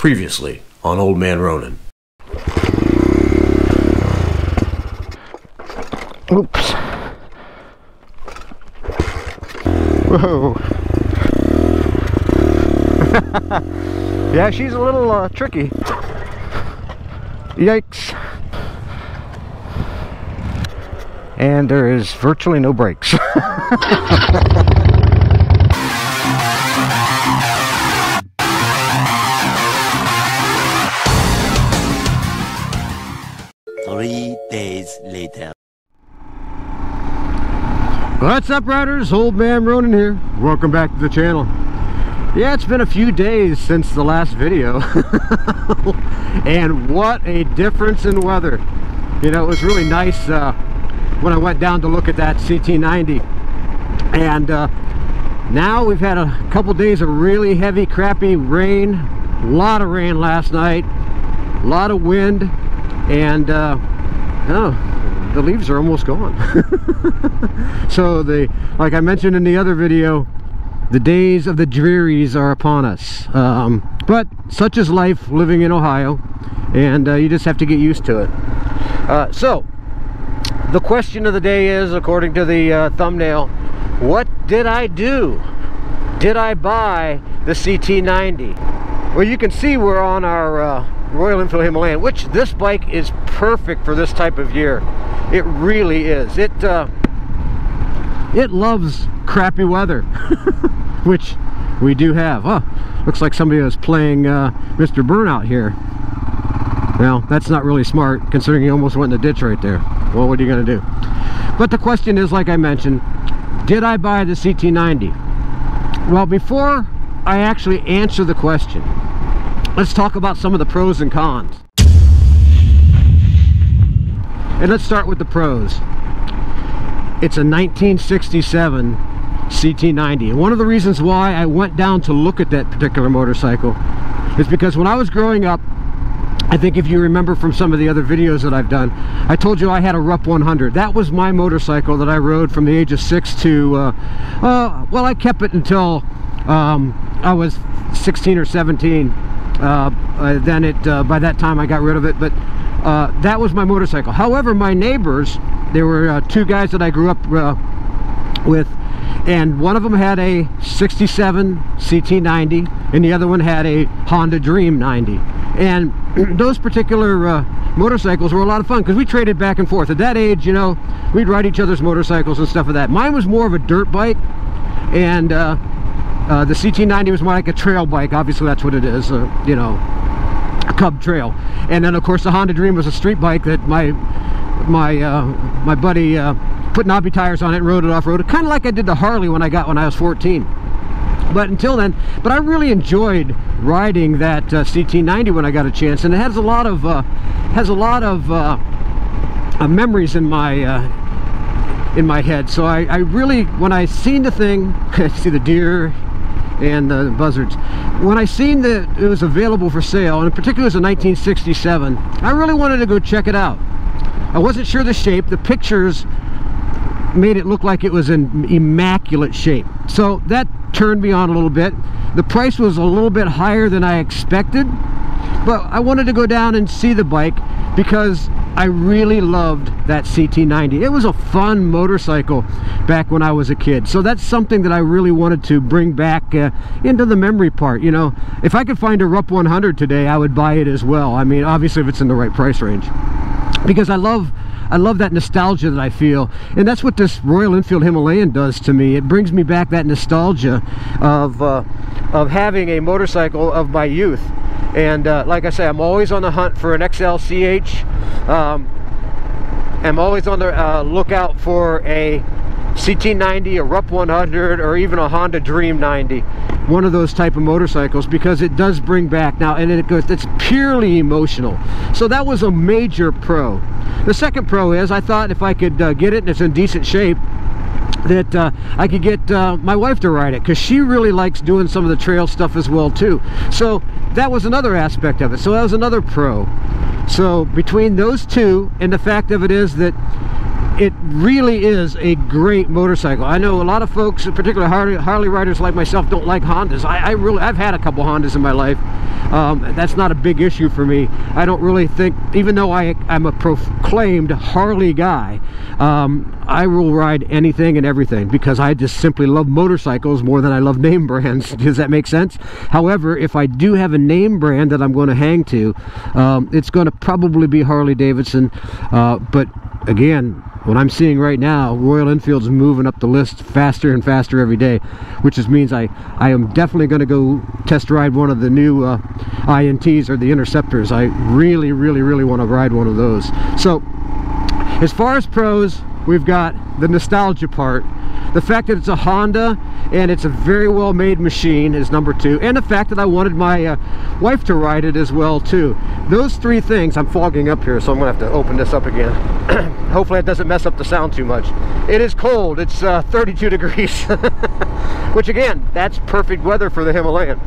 Previously on Old Man Ronin. Oops. Whoa. yeah, she's a little uh, tricky. Yikes. And there is virtually no brakes. What's up, riders? Old Man Ronin here. Welcome back to the channel. Yeah, it's been a few days since the last video. and what a difference in weather. You know, it was really nice uh, when I went down to look at that CT90. And uh, now we've had a couple days of really heavy, crappy rain. A lot of rain last night. A lot of wind. And, uh, oh, the leaves are almost gone. so the, like I mentioned in the other video, the days of the drearies are upon us. Um, but such is life living in Ohio, and uh, you just have to get used to it. Uh, so, the question of the day is, according to the uh, thumbnail, what did I do? Did I buy the CT90? Well, you can see we're on our uh, Royal Enfield Himalayan, which this bike is perfect for this type of year. It really is. It uh, it loves crappy weather, which we do have. Oh, looks like somebody was playing uh, Mr. Burnout here. Well, that's not really smart, considering he almost went in the ditch right there. Well, what are you going to do? But the question is, like I mentioned, did I buy the CT90? Well, before I actually answer the question, let's talk about some of the pros and cons. And let's start with the pros. It's a 1967 CT90. And one of the reasons why I went down to look at that particular motorcycle is because when I was growing up, I think if you remember from some of the other videos that I've done, I told you I had a Rupp 100. That was my motorcycle that I rode from the age of six to, uh, uh, well, I kept it until um, I was 16 or 17. Uh, uh, then it, uh, by that time I got rid of it, but that was my motorcycle. However, my neighbors, there were two guys that I grew up with, and one of them had a 67 CT90, and the other one had a Honda Dream 90. And those particular uh, motorcycles were a lot of fun because we traded back and forth. At that age, you know, we'd ride each other's motorcycles and stuff like that. Mine was more of a dirt bike, and uh, uh, the CT90 was more like a trail bike. Obviously, that's what it is, uh, you know, a Cub Trail. And then, of course, the Honda Dream was a street bike that my my uh, my buddy uh, put knobby tires on it and rode it off-road. Kind of like I did the Harley when I got when I was 14. But until then, but I really enjoyed riding that uh, CT90 when I got a chance, and it has a lot of uh, has a lot of memories in my in my head. So I, I really, when I seen the thing, see the deer and the buzzards. When I seen that it was available for sale, and in particular it was a 1967, I really wanted to go check it out. I wasn't sure the shape. The pictures made it look like it was in immaculate shape. So that turned me on a little bit. The price was a little bit higher than I expected, but I wanted to go down and see the bike because I really loved that CT90. It was a fun motorcycle back when I was a kid. So that's something that I really wanted to bring back uh, into the memory part. You know, if I could find a Rupp 100 today, I would buy it as well. I mean, obviously if it's in the right price range. Because I love I love that nostalgia that I feel. And that's what this Royal Enfield Himalayan does to me. It brings me back that nostalgia of, uh, of having a motorcycle of my youth. And uh, like I say, I'm always on the hunt for an XLCH. Um, I'm always on the uh, lookout for a CT90, a Rupp 100, or even a Honda Dream 90. One of those type of motorcycles because it does bring back now, and it goes, it's purely emotional. So that was a major pro. The second pro is I thought if I could uh, get it and it's in decent shape, that uh, I could get uh, my wife to ride it because she really likes doing some of the trail stuff as well too. So that was another aspect of it. So that was another pro. So between those two and the fact of it is that it really is a great motorcycle. I know a lot of folks, particularly Harley, Harley riders like myself, don't like Hondas. I, I really, I've had a couple Hondas in my life, um, that's not a big issue for me. I don't really think, even though I, I'm a proclaimed Harley guy, um, I will ride anything and everything because I just simply love motorcycles more than I love name brands. Does that make sense? However, if I do have a name brand that I'm going to hang to, um, it's going to probably be Harley Davidson. Uh, but again, what I'm seeing right now, Royal Enfield's moving up the list faster and faster every day, which just means I, I am definitely going to go test ride one of the new uh, INTs or the Interceptors. I really, really, really want to ride one of those. So, as far as pros, we've got the nostalgia part the fact that it's a Honda and it's a very well made machine is number two. And the fact that I wanted my uh, wife to ride it as well too. Those three things I'm fogging up here so I'm gonna have to open this up again. Hopefully it doesn't mess up the sound too much. It is cold. It's uh, 32 degrees. Which again that's perfect weather for the Himalayan.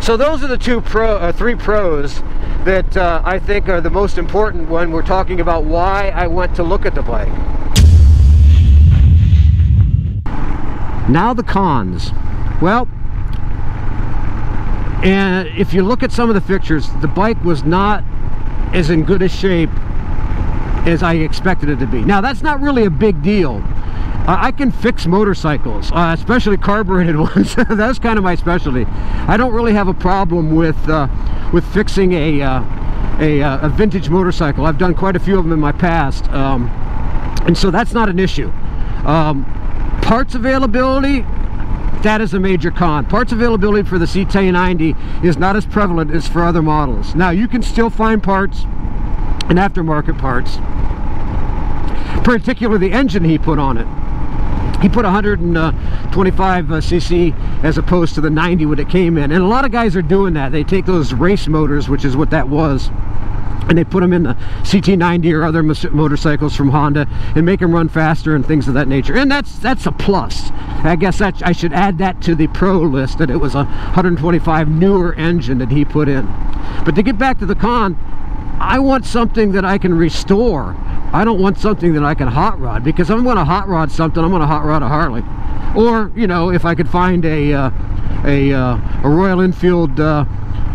So those are the two pro uh, three pros that uh, I think are the most important when we're talking about why I went to look at the bike Now the cons. Well, and if you look at some of the pictures, the bike was not as in good a shape as I expected it to be. Now that's not really a big deal. I can fix motorcycles, uh, especially carbureted ones. that's kind of my specialty. I don't really have a problem with uh, with fixing a, uh, a, uh, a vintage motorcycle. I've done quite a few of them in my past, um, and so that's not an issue. Um, Parts availability, that is a major con. Parts availability for the CT90 is not as prevalent as for other models. Now, you can still find parts and aftermarket parts, particularly the engine he put on it. He put 125 uh, cc as opposed to the 90 when it came in. And a lot of guys are doing that. They take those race motors, which is what that was, and they put them in the CT90 or other motorcycles from Honda and make them run faster and things of that nature. And that's that's a plus. I guess that I should add that to the pro list that it was a 125 newer engine that he put in. But to get back to the con, I want something that I can restore. I don't want something that I can hot rod because I'm going to hot rod something. I'm going to hot rod a Harley, or you know, if I could find a uh, a, uh, a Royal Enfield uh,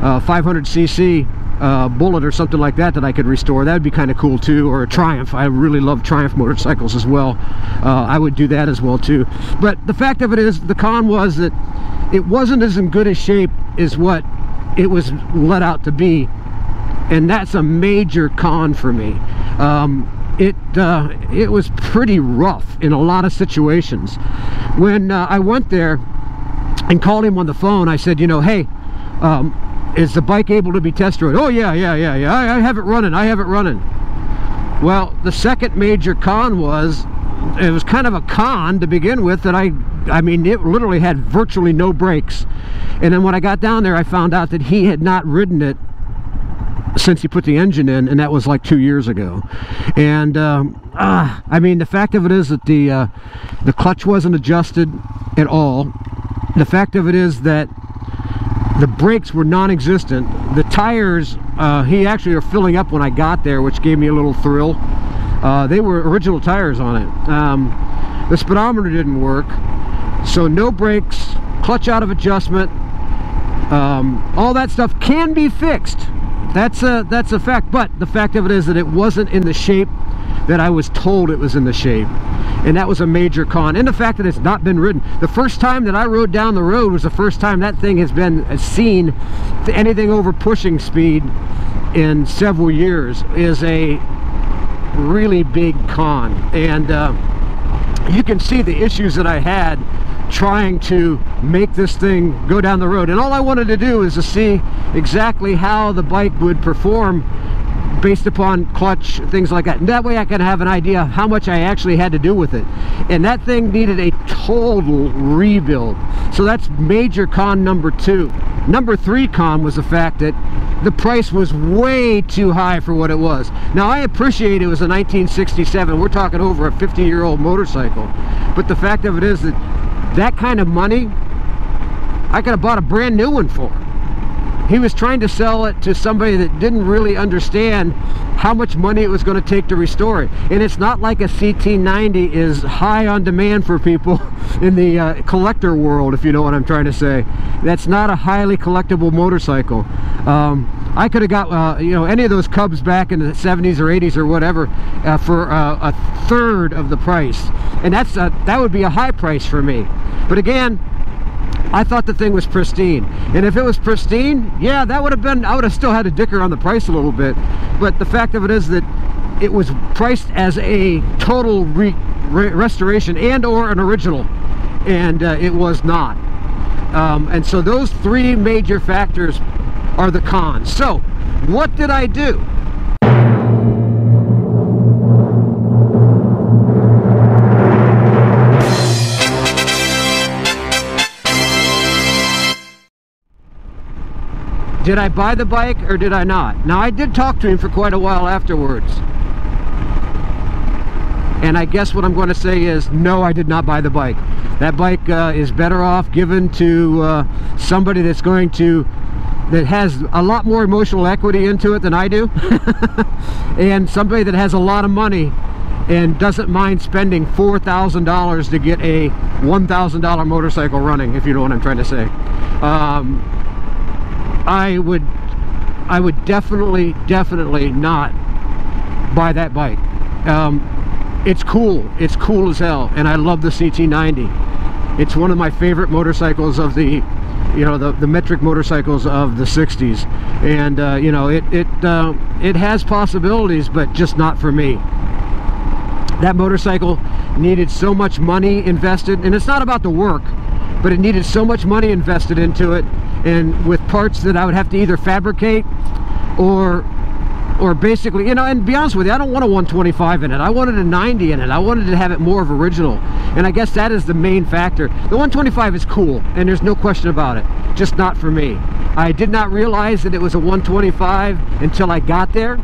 500cc bullet or something like that that I could restore. That would be kind of cool too or a Triumph. I really love Triumph motorcycles as well. Uh, I would do that as well too. But the fact of it is the con was that it wasn't as in good a shape as what it was let out to be and that's a major con for me. Um, it uh, it was pretty rough in a lot of situations. When uh, I went there and called him on the phone I said you know hey um, is the bike able to be test rode? Oh yeah, yeah, yeah, yeah. I, I have it running. I have it running. Well, the second major con was it was kind of a con to begin with that I I mean it literally had virtually no brakes and then when I got down there I found out that he had not ridden it since he put the engine in and that was like two years ago and um, ah, I mean the fact of it is that the uh, the clutch wasn't adjusted at all the fact of it is that the brakes were non-existent. The tires uh, he actually are filling up when I got there which gave me a little thrill. Uh, they were original tires on it. Um, the speedometer didn't work. So no brakes clutch out of adjustment. Um, all that stuff can be fixed. That's a that's a fact. But the fact of it is that it wasn't in the shape that I was told it was in the shape and that was a major con. And the fact that it's not been ridden. The first time that I rode down the road was the first time that thing has been seen anything over pushing speed in several years is a really big con. And uh, you can see the issues that I had trying to make this thing go down the road. And all I wanted to do is to see exactly how the bike would perform based upon clutch, things like that. And that way I can have an idea of how much I actually had to do with it. And that thing needed a total rebuild. So that's major con number two. Number three con was the fact that the price was way too high for what it was. Now I appreciate it was a 1967. We're talking over a 50 year old motorcycle. But the fact of it is that that kind of money, I could have bought a brand new one for he was trying to sell it to somebody that didn't really understand how much money it was going to take to restore it. And it's not like a CT90 is high on demand for people in the uh, collector world, if you know what I'm trying to say. That's not a highly collectible motorcycle. Um, I could have got, uh, you know, any of those Cubs back in the 70s or 80s or whatever uh, for uh, a third of the price. And that's a, that would be a high price for me. But again, I thought the thing was pristine. And if it was pristine, yeah, that would have been, I would have still had to dicker on the price a little bit. But the fact of it is that it was priced as a total re re restoration and or an original. And uh, it was not. Um, and so those three major factors are the cons. So what did I do? Did I buy the bike or did I not? Now I did talk to him for quite a while afterwards. And I guess what I'm going to say is, no, I did not buy the bike. That bike uh, is better off given to uh, somebody that's going to, that has a lot more emotional equity into it than I do. and somebody that has a lot of money and doesn't mind spending $4,000 to get a $1,000 motorcycle running, if you know what I'm trying to say. Um, I would I would definitely definitely not buy that bike. Um, it's cool. It's cool as hell and I love the CT90 it's one of my favorite motorcycles of the you know the, the metric motorcycles of the 60s and uh, you know it it uh, it has possibilities but just not for me. That motorcycle needed so much money invested and it's not about the work but it needed so much money invested into it and with parts that I would have to either fabricate or or basically, you know, and be honest with you, I don't want a 125 in it. I wanted a 90 in it. I wanted to have it more of original. And I guess that is the main factor. The 125 is cool, and there's no question about it. Just not for me. I did not realize that it was a 125 until I got there.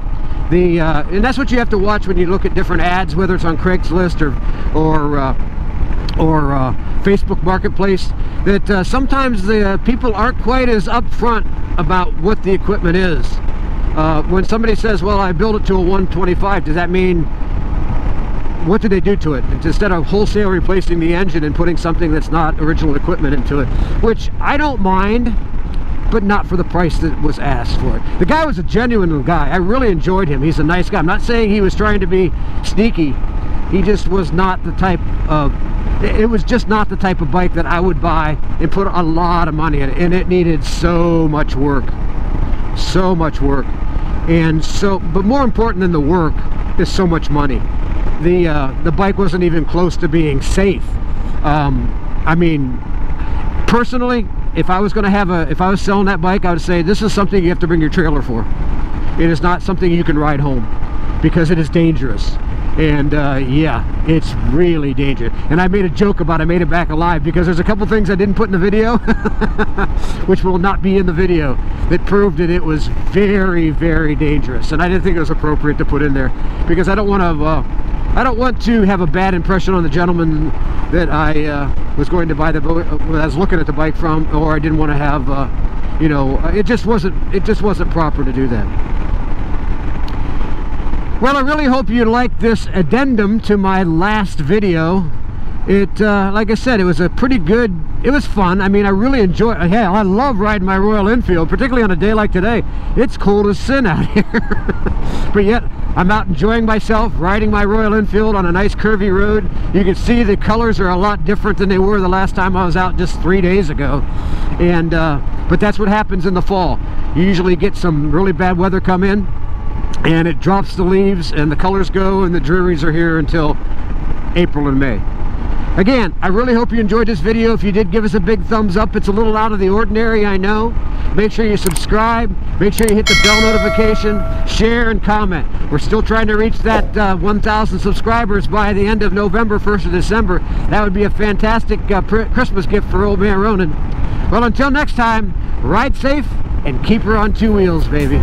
The uh, And that's what you have to watch when you look at different ads, whether it's on Craigslist or, or uh, or uh, Facebook Marketplace that uh, sometimes the uh, people aren't quite as upfront about what the equipment is. Uh, when somebody says, well, I built it to a 125, does that mean what did they do to it? Instead of wholesale replacing the engine and putting something that's not original equipment into it, which I don't mind, but not for the price that was asked for it. The guy was a genuine guy. I really enjoyed him. He's a nice guy. I'm not saying he was trying to be sneaky. He just was not the type of it was just not the type of bike that I would buy and put a lot of money in it and it needed so much work. So much work. And so but more important than the work is so much money. The uh, the bike wasn't even close to being safe. Um, I mean personally if I was going to have a if I was selling that bike I would say this is something you have to bring your trailer for. It is not something you can ride home because it is dangerous and uh, yeah it's really dangerous. And I made a joke about I made it back alive because there's a couple things I didn't put in the video which will not be in the video that proved that it was very very dangerous. And I didn't think it was appropriate to put in there because I don't want to uh, I don't want to have a bad impression on the gentleman that I uh, was going to buy the boat uh, I was looking at the bike from or I didn't want to have uh, you know it just wasn't it just wasn't proper to do that well, I really hope you liked this addendum to my last video. It, uh, like I said, it was a pretty good, it was fun. I mean, I really enjoy it. Hey, I love riding my Royal Enfield, particularly on a day like today. It's cold as sin out here. but yet, I'm out enjoying myself, riding my Royal Enfield on a nice curvy road. You can see the colors are a lot different than they were the last time I was out just three days ago. And, uh, but that's what happens in the fall. You usually get some really bad weather come in and it drops the leaves and the colors go and the drearies are here until April and May. Again, I really hope you enjoyed this video. If you did, give us a big thumbs up. It's a little out of the ordinary, I know. Make sure you subscribe. Make sure you hit the bell notification, share, and comment. We're still trying to reach that uh, 1,000 subscribers by the end of November, 1st of December. That would be a fantastic uh, Christmas gift for old man Ronin. Well, until next time, ride safe and keep her on two wheels, baby.